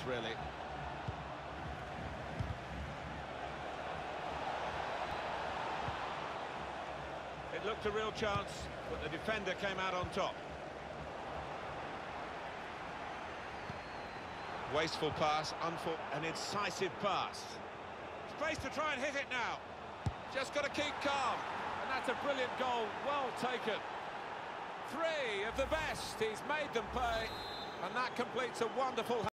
chance, really. It looked a real chance, but the defender came out on top. Wasteful pass, an incisive pass. Space to try and hit it now. Just got to keep calm. And that's a brilliant goal, well taken. Three of the best, he's made them pay. And that completes a wonderful...